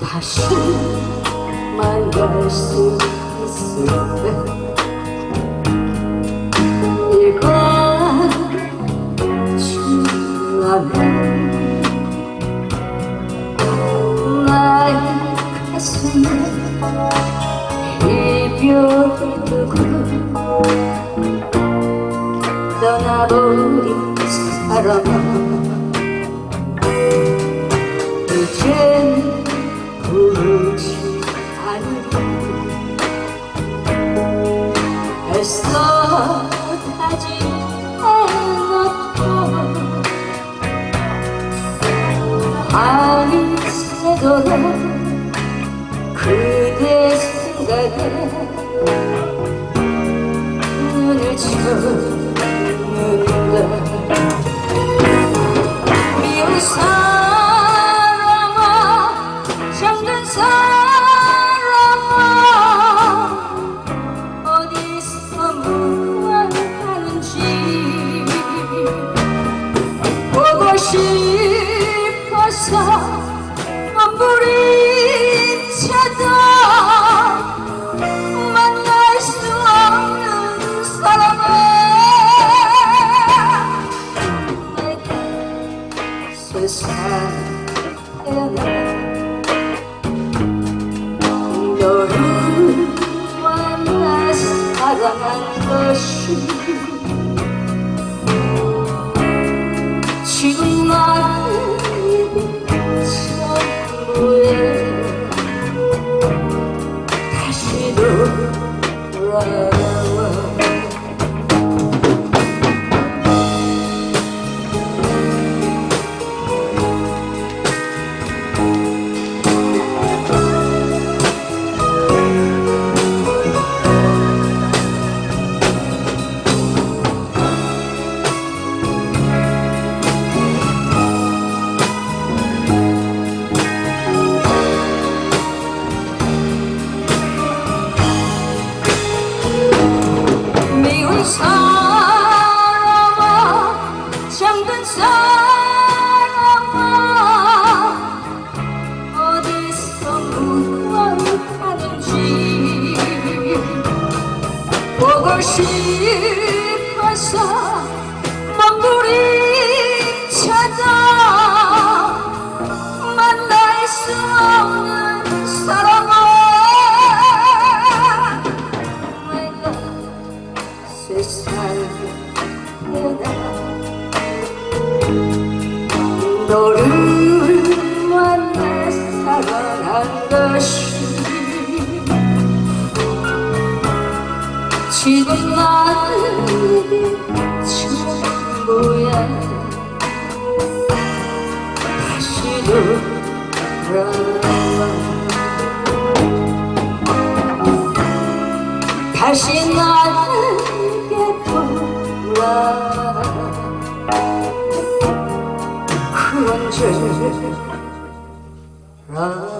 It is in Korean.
다시 만날 수 있을까 일과 지나면 나의 가슴에 이별을 두고 떠나버린 사람아. 이젠 부르지 않으리 애써 다짐해놓고 밤이 새도록 그대 생각에 눈을 쳤는 세상에 너를 만나 사랑한 것이. 지금 나의 전부에 다시 돌아 사람아 잠든 사람아 어디서 무엇하는지 보고 싶어서 너를 만나 사랑한 것이 지금 나에게 전부야. 다시 돌아와. 다시 나 Ah.